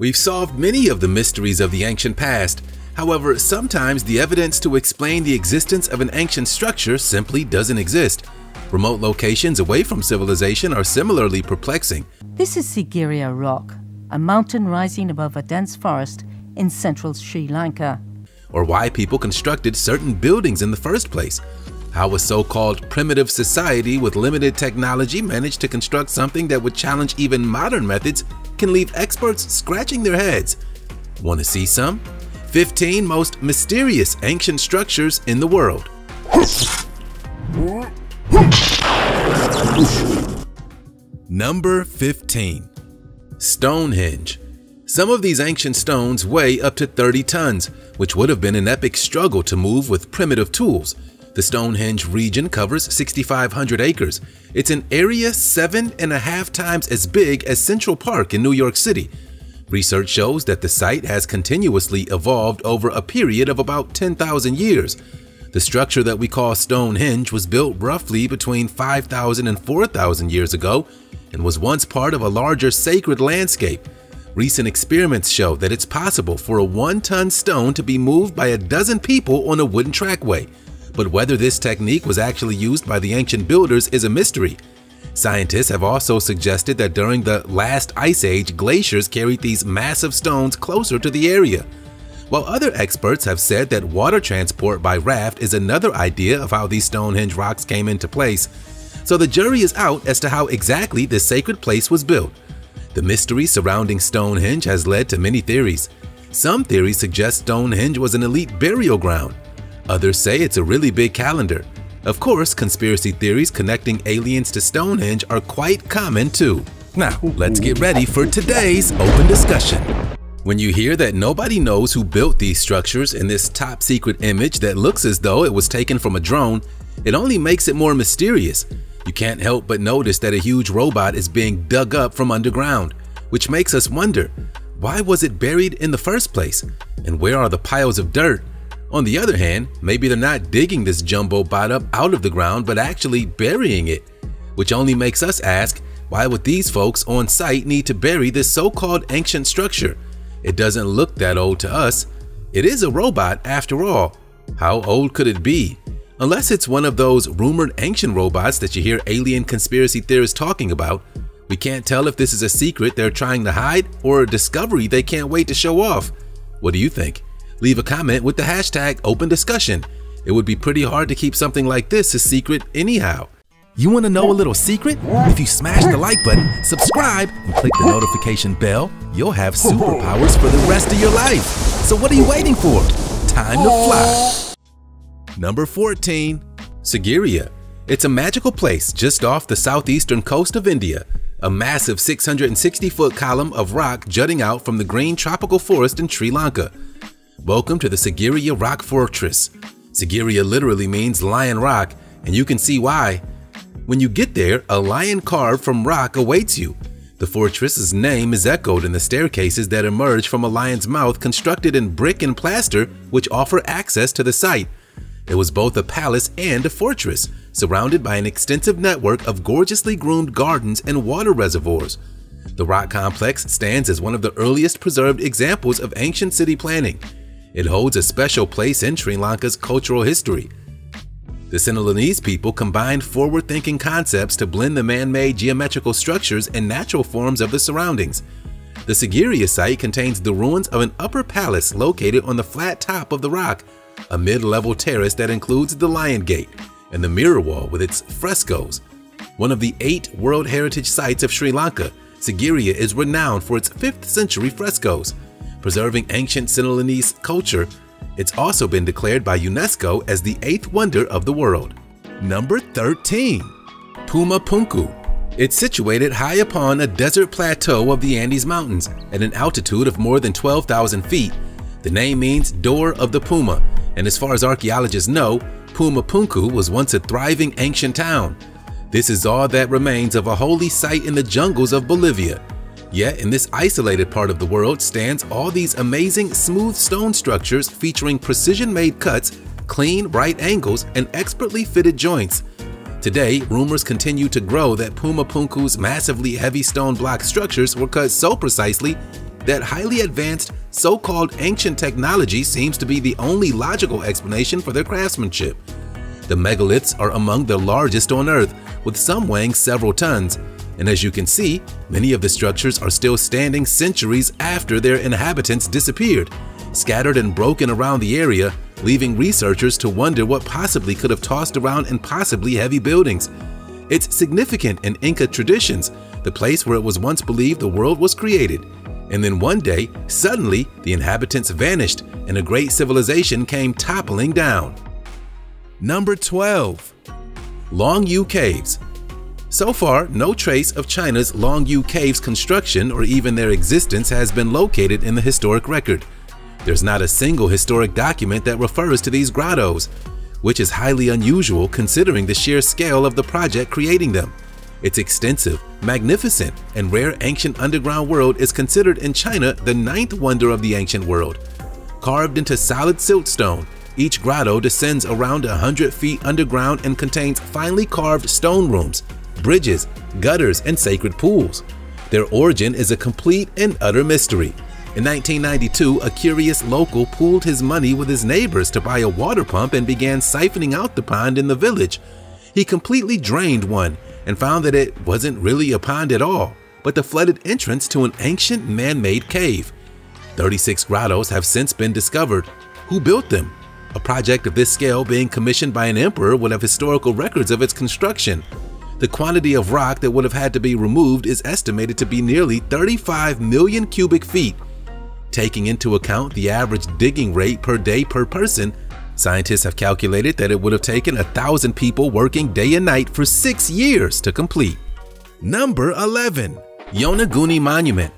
We've solved many of the mysteries of the ancient past. However, sometimes the evidence to explain the existence of an ancient structure simply doesn't exist. Remote locations away from civilization are similarly perplexing. This is Sigiriya Rock, a mountain rising above a dense forest in central Sri Lanka. Or why people constructed certain buildings in the first place. How a so-called primitive society with limited technology managed to construct something that would challenge even modern methods can leave experts scratching their heads. Want to see some? 15 most mysterious ancient structures in the world. Number 15. Stonehenge. Some of these ancient stones weigh up to 30 tons, which would have been an epic struggle to move with primitive tools. The Stonehenge region covers 6,500 acres. It's an area seven and a half times as big as Central Park in New York City. Research shows that the site has continuously evolved over a period of about 10,000 years. The structure that we call Stonehenge was built roughly between 5,000 and 4,000 years ago and was once part of a larger sacred landscape. Recent experiments show that it's possible for a one-ton stone to be moved by a dozen people on a wooden trackway but whether this technique was actually used by the ancient builders is a mystery. Scientists have also suggested that during the last ice age, glaciers carried these massive stones closer to the area. While other experts have said that water transport by raft is another idea of how these Stonehenge rocks came into place, so the jury is out as to how exactly this sacred place was built. The mystery surrounding Stonehenge has led to many theories. Some theories suggest Stonehenge was an elite burial ground, Others say it's a really big calendar. Of course, conspiracy theories connecting aliens to Stonehenge are quite common too. Now, let's get ready for today's open discussion. When you hear that nobody knows who built these structures in this top secret image that looks as though it was taken from a drone, it only makes it more mysterious. You can't help but notice that a huge robot is being dug up from underground, which makes us wonder, why was it buried in the first place? And where are the piles of dirt on the other hand, maybe they're not digging this jumbo bot up out of the ground but actually burying it, which only makes us ask, why would these folks on site need to bury this so-called ancient structure? It doesn't look that old to us. It is a robot after all. How old could it be? Unless it's one of those rumored ancient robots that you hear alien conspiracy theorists talking about, we can't tell if this is a secret they're trying to hide or a discovery they can't wait to show off. What do you think? Leave a comment with the hashtag open discussion. It would be pretty hard to keep something like this a secret anyhow. You want to know a little secret? If you smash the like button, subscribe, and click the notification bell, you'll have superpowers for the rest of your life. So what are you waiting for? Time to fly. Number 14. Sigiriya. It's a magical place just off the southeastern coast of India. A massive 660-foot column of rock jutting out from the green tropical forest in Sri Lanka. Welcome to the Sigiriya Rock Fortress. Sigiriya literally means lion rock, and you can see why. When you get there, a lion carved from rock awaits you. The fortress's name is echoed in the staircases that emerge from a lion's mouth constructed in brick and plaster which offer access to the site. It was both a palace and a fortress, surrounded by an extensive network of gorgeously groomed gardens and water reservoirs. The rock complex stands as one of the earliest preserved examples of ancient city planning. It holds a special place in Sri Lanka's cultural history. The Sinhalese people combined forward-thinking concepts to blend the man-made geometrical structures and natural forms of the surroundings. The Sigiriya site contains the ruins of an upper palace located on the flat top of the rock, a mid-level terrace that includes the Lion Gate and the Mirror Wall with its frescoes. One of the eight World Heritage Sites of Sri Lanka, Sigiriya is renowned for its 5th century frescoes, preserving ancient Sinhalese culture, it's also been declared by UNESCO as the eighth wonder of the world. Number 13. Puma Punku. It's situated high upon a desert plateau of the Andes Mountains at an altitude of more than 12,000 feet. The name means door of the puma, and as far as archaeologists know, Puma Punku was once a thriving ancient town. This is all that remains of a holy site in the jungles of Bolivia, Yet in this isolated part of the world stands all these amazing smooth stone structures featuring precision-made cuts, clean right angles, and expertly fitted joints. Today, rumors continue to grow that Puma Punku's massively heavy stone block structures were cut so precisely that highly advanced, so-called ancient technology seems to be the only logical explanation for their craftsmanship. The megaliths are among the largest on Earth, with some weighing several tons, and as you can see, many of the structures are still standing centuries after their inhabitants disappeared, scattered and broken around the area, leaving researchers to wonder what possibly could have tossed around impossibly heavy buildings. It's significant in Inca traditions, the place where it was once believed the world was created. And then one day, suddenly, the inhabitants vanished and a great civilization came toppling down. Number 12. Longyou Caves so far, no trace of China's Longyou Caves construction or even their existence has been located in the historic record. There's not a single historic document that refers to these grottos, which is highly unusual considering the sheer scale of the project creating them. Its extensive, magnificent, and rare ancient underground world is considered in China the ninth wonder of the ancient world. Carved into solid siltstone, each grotto descends around 100 feet underground and contains finely carved stone rooms, bridges, gutters, and sacred pools. Their origin is a complete and utter mystery. In 1992, a curious local pooled his money with his neighbors to buy a water pump and began siphoning out the pond in the village. He completely drained one and found that it wasn't really a pond at all, but the flooded entrance to an ancient man-made cave. 36 grottos have since been discovered. Who built them? A project of this scale being commissioned by an emperor would have historical records of its construction. The quantity of rock that would have had to be removed is estimated to be nearly 35 million cubic feet. Taking into account the average digging rate per day per person, scientists have calculated that it would have taken a thousand people working day and night for six years to complete. Number 11. Yonaguni Monument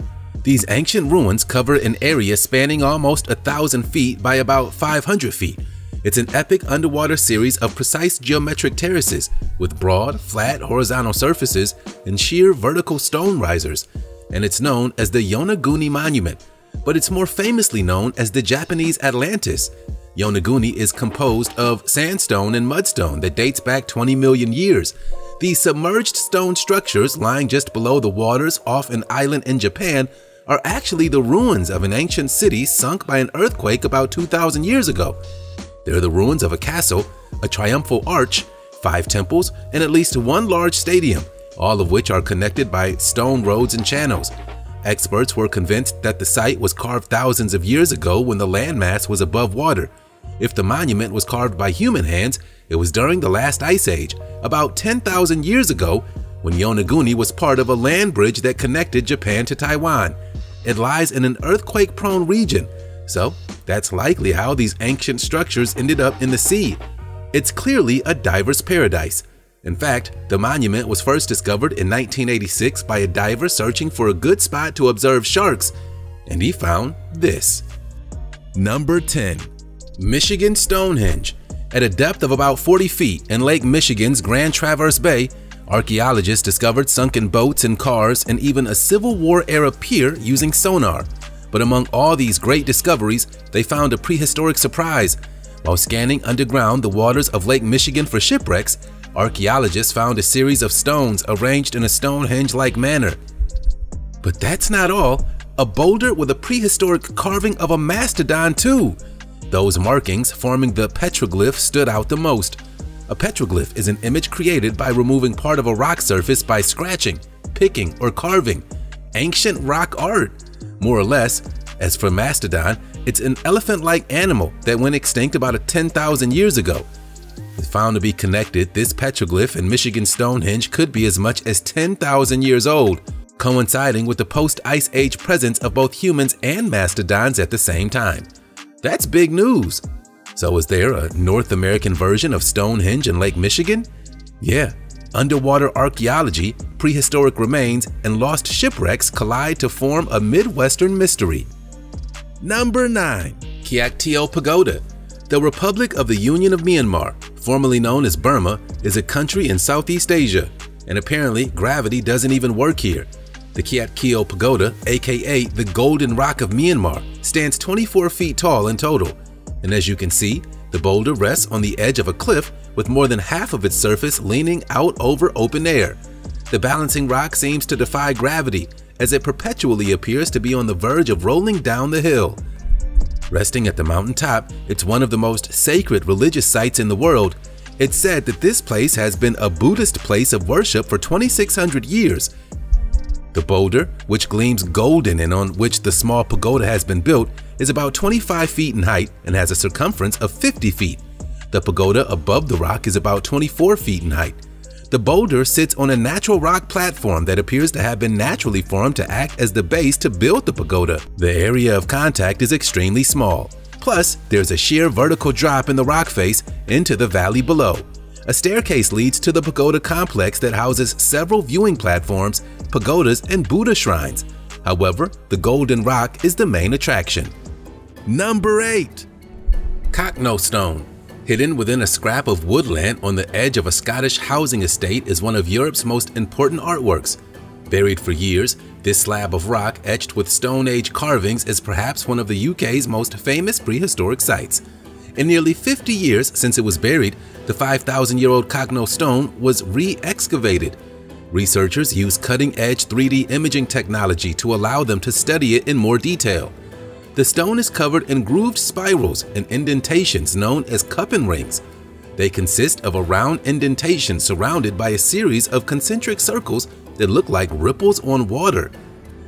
These ancient ruins cover an area spanning almost a thousand feet by about 500 feet, it's an epic underwater series of precise geometric terraces with broad, flat horizontal surfaces and sheer vertical stone risers, and it's known as the Yonaguni Monument, but it's more famously known as the Japanese Atlantis. Yonaguni is composed of sandstone and mudstone that dates back 20 million years. These submerged stone structures lying just below the waters off an island in Japan are actually the ruins of an ancient city sunk by an earthquake about 2,000 years ago. There are the ruins of a castle, a triumphal arch, five temples, and at least one large stadium, all of which are connected by stone roads and channels. Experts were convinced that the site was carved thousands of years ago when the landmass was above water. If the monument was carved by human hands, it was during the last ice age, about 10,000 years ago, when Yonaguni was part of a land bridge that connected Japan to Taiwan. It lies in an earthquake-prone region, so that's likely how these ancient structures ended up in the sea. It's clearly a diver's paradise. In fact, the monument was first discovered in 1986 by a diver searching for a good spot to observe sharks, and he found this. Number 10. Michigan Stonehenge At a depth of about 40 feet in Lake Michigan's Grand Traverse Bay, archaeologists discovered sunken boats and cars and even a Civil War-era pier using sonar. But among all these great discoveries, they found a prehistoric surprise. While scanning underground the waters of Lake Michigan for shipwrecks, archaeologists found a series of stones arranged in a Stonehenge-like manner. But that's not all. A boulder with a prehistoric carving of a mastodon too. Those markings forming the petroglyph stood out the most. A petroglyph is an image created by removing part of a rock surface by scratching, picking, or carving. Ancient rock art more or less. As for Mastodon, it's an elephant-like animal that went extinct about 10,000 years ago. If found to be connected, this petroglyph in Michigan Stonehenge could be as much as 10,000 years old, coinciding with the post-Ice Age presence of both humans and mastodons at the same time. That's big news. So is there a North American version of Stonehenge in Lake Michigan? Yeah, underwater archaeology, prehistoric remains, and lost shipwrecks collide to form a Midwestern mystery. Number 9. Kyaiktiyo Pagoda The Republic of the Union of Myanmar, formerly known as Burma, is a country in Southeast Asia, and apparently gravity doesn't even work here. The Kyaiktiyo Pagoda, aka the Golden Rock of Myanmar, stands 24 feet tall in total, and as you can see, the boulder rests on the edge of a cliff with more than half of its surface leaning out over open air. The balancing rock seems to defy gravity, as it perpetually appears to be on the verge of rolling down the hill. Resting at the mountain top, it's one of the most sacred religious sites in the world. It's said that this place has been a Buddhist place of worship for 2,600 years. The boulder, which gleams golden and on which the small pagoda has been built, is about 25 feet in height and has a circumference of 50 feet. The pagoda above the rock is about 24 feet in height. The boulder sits on a natural rock platform that appears to have been naturally formed to act as the base to build the pagoda. The area of contact is extremely small. Plus, there's a sheer vertical drop in the rock face into the valley below. A staircase leads to the pagoda complex that houses several viewing platforms, pagodas, and Buddha shrines. However, the Golden Rock is the main attraction. Number 8. Cochno Stone Hidden within a scrap of woodland on the edge of a Scottish housing estate is one of Europe's most important artworks. Buried for years, this slab of rock etched with Stone Age carvings is perhaps one of the UK's most famous prehistoric sites. In nearly 50 years since it was buried, the 5,000-year-old Cochno stone was re-excavated. Researchers used cutting-edge 3D imaging technology to allow them to study it in more detail. The stone is covered in grooved spirals and indentations known as cupping rings. They consist of a round indentation surrounded by a series of concentric circles that look like ripples on water.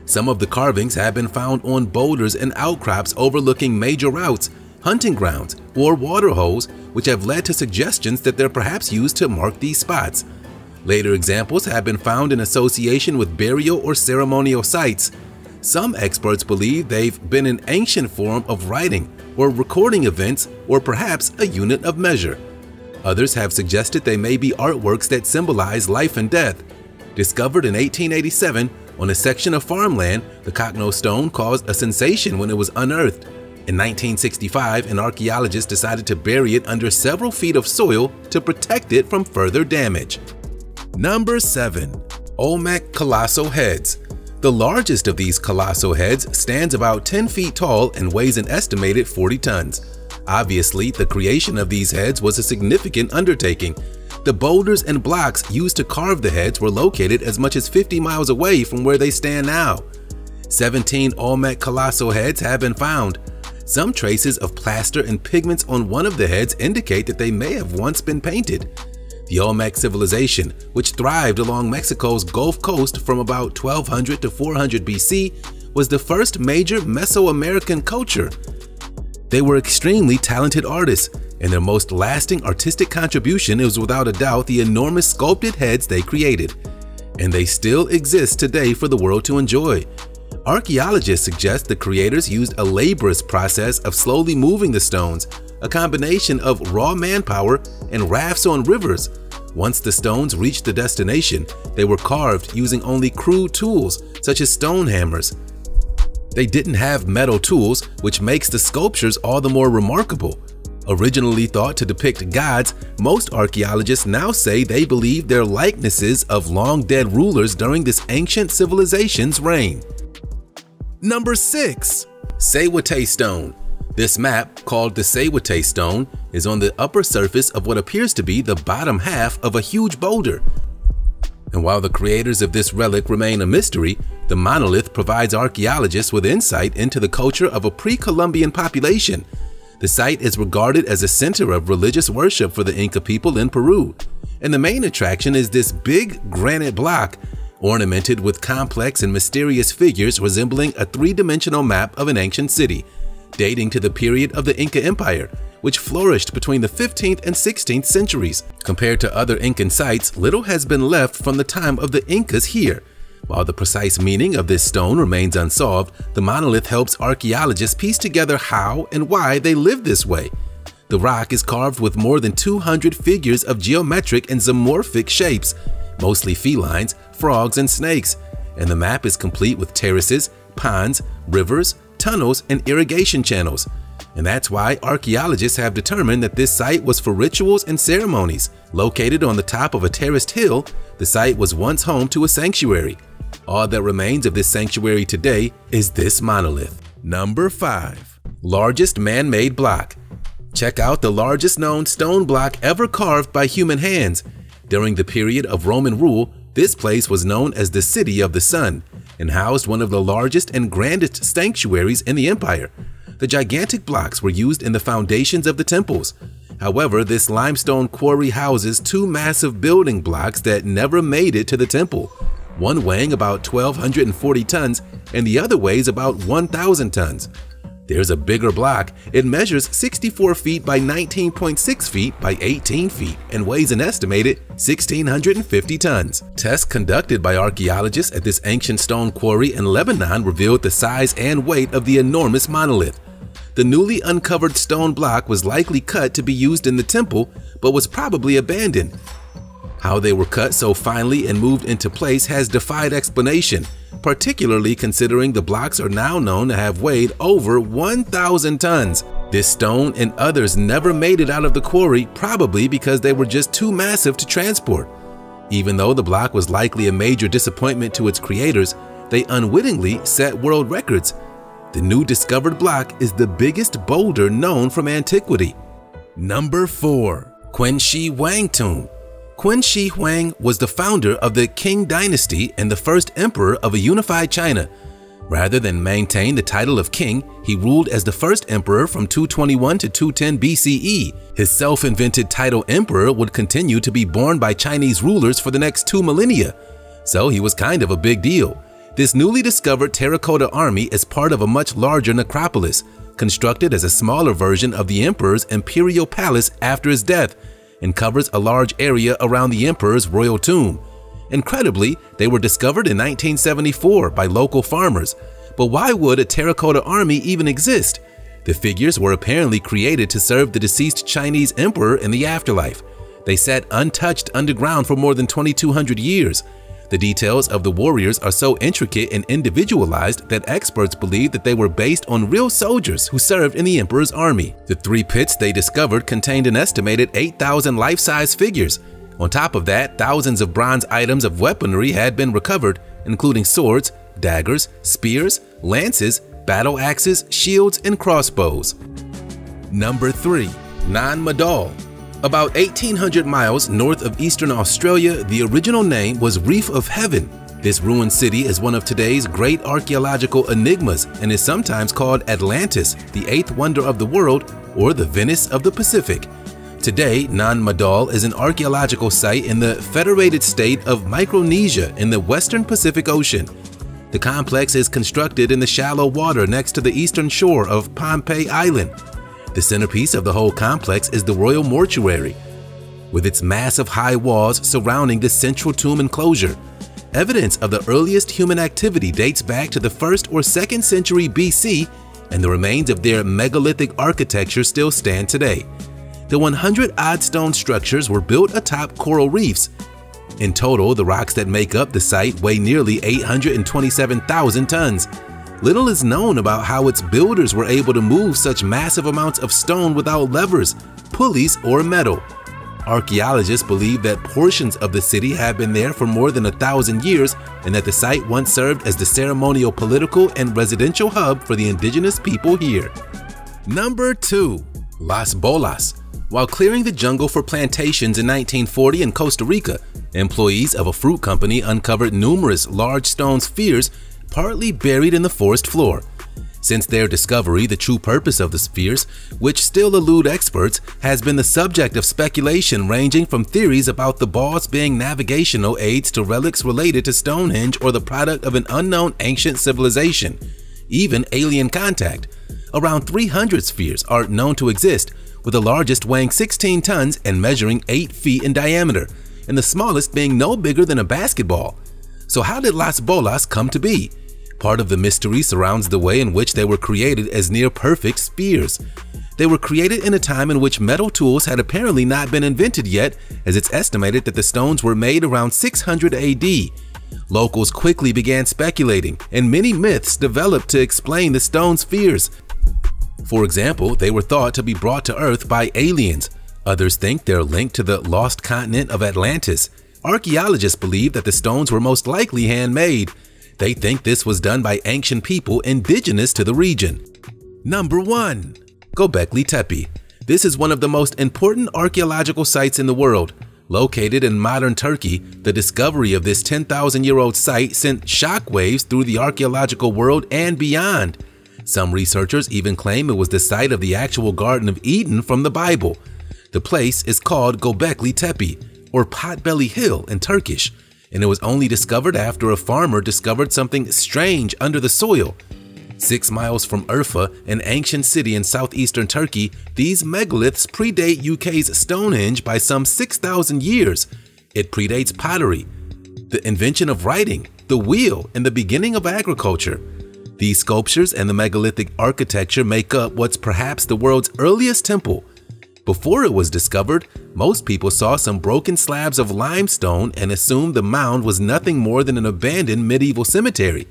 Some of the carvings have been found on boulders and outcrops overlooking major routes, hunting grounds, or water holes, which have led to suggestions that they're perhaps used to mark these spots. Later examples have been found in association with burial or ceremonial sites, some experts believe they've been an ancient form of writing or recording events or perhaps a unit of measure. Others have suggested they may be artworks that symbolize life and death. Discovered in 1887 on a section of farmland, the Cochno stone caused a sensation when it was unearthed. In 1965, an archaeologist decided to bury it under several feet of soil to protect it from further damage. Number 7. Olmec Colossal Heads the largest of these colossal heads stands about 10 feet tall and weighs an estimated 40 tons. Obviously, the creation of these heads was a significant undertaking. The boulders and blocks used to carve the heads were located as much as 50 miles away from where they stand now. 17 Olmec colossal heads have been found. Some traces of plaster and pigments on one of the heads indicate that they may have once been painted. The Olmec civilization, which thrived along Mexico's Gulf Coast from about 1200 to 400 BC, was the first major Mesoamerican culture. They were extremely talented artists, and their most lasting artistic contribution is without a doubt the enormous sculpted heads they created. And they still exist today for the world to enjoy. Archaeologists suggest the creators used a laborious process of slowly moving the stones, a combination of raw manpower and rafts on rivers. Once the stones reached the destination, they were carved using only crude tools such as stone hammers. They didn't have metal tools, which makes the sculptures all the more remarkable. Originally thought to depict gods, most archaeologists now say they believe they're likenesses of long-dead rulers during this ancient civilization's reign. Number 6. Sayhuite Stone this map, called the Sayhuite Stone, is on the upper surface of what appears to be the bottom half of a huge boulder. And while the creators of this relic remain a mystery, the monolith provides archaeologists with insight into the culture of a pre-Columbian population. The site is regarded as a center of religious worship for the Inca people in Peru. And the main attraction is this big granite block ornamented with complex and mysterious figures resembling a three-dimensional map of an ancient city dating to the period of the Inca Empire, which flourished between the 15th and 16th centuries. Compared to other Incan sites, little has been left from the time of the Incas here. While the precise meaning of this stone remains unsolved, the monolith helps archaeologists piece together how and why they lived this way. The rock is carved with more than 200 figures of geometric and zoomorphic shapes, mostly felines, frogs, and snakes, and the map is complete with terraces, ponds, rivers, tunnels, and irrigation channels. And that's why archaeologists have determined that this site was for rituals and ceremonies. Located on the top of a terraced hill, the site was once home to a sanctuary. All that remains of this sanctuary today is this monolith. Number 5. Largest man-made block Check out the largest known stone block ever carved by human hands. During the period of Roman rule, this place was known as the City of the Sun and housed one of the largest and grandest sanctuaries in the empire. The gigantic blocks were used in the foundations of the temples. However, this limestone quarry houses two massive building blocks that never made it to the temple, one weighing about 1,240 tons and the other weighs about 1,000 tons. There's a bigger block. It measures 64 feet by 19.6 feet by 18 feet and weighs an estimated 1,650 tons. Tests conducted by archaeologists at this ancient stone quarry in Lebanon revealed the size and weight of the enormous monolith. The newly uncovered stone block was likely cut to be used in the temple, but was probably abandoned. How they were cut so finely and moved into place has defied explanation, particularly considering the blocks are now known to have weighed over 1,000 tons. This stone and others never made it out of the quarry, probably because they were just too massive to transport. Even though the block was likely a major disappointment to its creators, they unwittingly set world records. The new discovered block is the biggest boulder known from antiquity. Number 4. Qin Shi Huang Tomb Qin Shi Huang was the founder of the Qing dynasty and the first emperor of a unified China. Rather than maintain the title of king, he ruled as the first emperor from 221 to 210 BCE. His self-invented title emperor would continue to be borne by Chinese rulers for the next two millennia. So he was kind of a big deal. This newly discovered terracotta army is part of a much larger necropolis, constructed as a smaller version of the emperor's imperial palace after his death and covers a large area around the emperor's royal tomb. Incredibly, they were discovered in 1974 by local farmers. But why would a terracotta army even exist? The figures were apparently created to serve the deceased Chinese emperor in the afterlife. They sat untouched underground for more than 2,200 years, the details of the warriors are so intricate and individualized that experts believe that they were based on real soldiers who served in the emperor's army. The three pits they discovered contained an estimated 8,000 life-size figures. On top of that, thousands of bronze items of weaponry had been recovered, including swords, daggers, spears, lances, battle axes, shields, and crossbows. Number 3. Nan Madol about 1,800 miles north of eastern Australia, the original name was Reef of Heaven. This ruined city is one of today's great archaeological enigmas and is sometimes called Atlantis, the eighth wonder of the world, or the Venice of the Pacific. Today, Nan Madol is an archaeological site in the federated state of Micronesia in the western Pacific Ocean. The complex is constructed in the shallow water next to the eastern shore of Pohnpei Island, the centerpiece of the whole complex is the Royal Mortuary, with its massive high walls surrounding the central tomb enclosure. Evidence of the earliest human activity dates back to the 1st or 2nd century BC, and the remains of their megalithic architecture still stand today. The 100-odd stone structures were built atop coral reefs. In total, the rocks that make up the site weigh nearly 827,000 tons. Little is known about how its builders were able to move such massive amounts of stone without levers, pulleys, or metal. Archaeologists believe that portions of the city have been there for more than a thousand years and that the site once served as the ceremonial political and residential hub for the indigenous people here. Number 2. Las Bolas While clearing the jungle for plantations in 1940 in Costa Rica, employees of a fruit company uncovered numerous large stone spheres partly buried in the forest floor. Since their discovery, the true purpose of the spheres, which still elude experts, has been the subject of speculation ranging from theories about the balls being navigational aids to relics related to Stonehenge or the product of an unknown ancient civilization, even alien contact. Around 300 spheres are known to exist, with the largest weighing 16 tons and measuring 8 feet in diameter, and the smallest being no bigger than a basketball. So how did Las Bolas come to be? Part of the mystery surrounds the way in which they were created as near-perfect spheres. They were created in a time in which metal tools had apparently not been invented yet, as it's estimated that the stones were made around 600 AD. Locals quickly began speculating, and many myths developed to explain the stone spheres. For example, they were thought to be brought to Earth by aliens. Others think they're linked to the lost continent of Atlantis. Archaeologists believe that the stones were most likely handmade. They think this was done by ancient people indigenous to the region. Number 1. Gobekli Tepe This is one of the most important archaeological sites in the world. Located in modern Turkey, the discovery of this 10,000 year old site sent shockwaves through the archaeological world and beyond. Some researchers even claim it was the site of the actual Garden of Eden from the Bible. The place is called Gobekli Tepe, or Potbelly Hill in Turkish, and it was only discovered after a farmer discovered something strange under the soil. Six miles from Urfa, an ancient city in southeastern Turkey, these megaliths predate UK's Stonehenge by some 6,000 years. It predates pottery, the invention of writing, the wheel, and the beginning of agriculture. These sculptures and the megalithic architecture make up what's perhaps the world's earliest temple. Before it was discovered, most people saw some broken slabs of limestone and assumed the mound was nothing more than an abandoned medieval cemetery.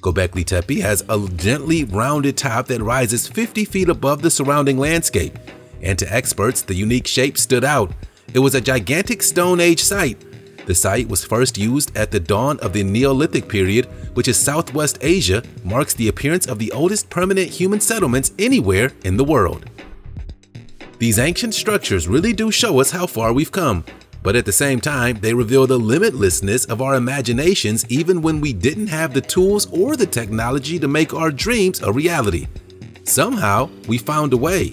Gobekli Tepe has a gently rounded top that rises 50 feet above the surrounding landscape, and to experts, the unique shape stood out. It was a gigantic Stone Age site. The site was first used at the dawn of the Neolithic period, which is Southwest Asia, marks the appearance of the oldest permanent human settlements anywhere in the world. These ancient structures really do show us how far we've come, but at the same time, they reveal the limitlessness of our imaginations even when we didn't have the tools or the technology to make our dreams a reality. Somehow, we found a way,